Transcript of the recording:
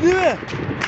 兄弟们。